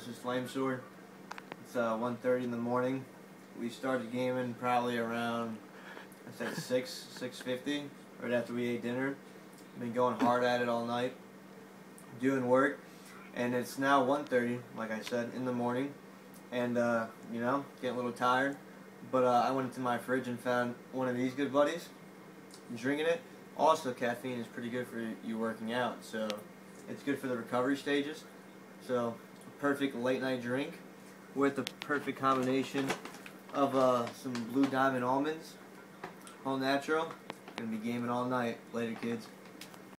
this is Flamesword. It's uh, 1.30 in the morning. We started gaming probably around, I said 6, 6.50, right after we ate dinner. Been going hard at it all night, doing work. And it's now 1.30, like I said, in the morning. And, uh, you know, getting a little tired. But uh, I went into my fridge and found one of these good buddies, drinking it. Also, caffeine is pretty good for you working out, so it's good for the recovery stages. So, perfect late night drink with the perfect combination of uh, some Blue Diamond almonds, all natural. Gonna be gaming all night. Later, kids.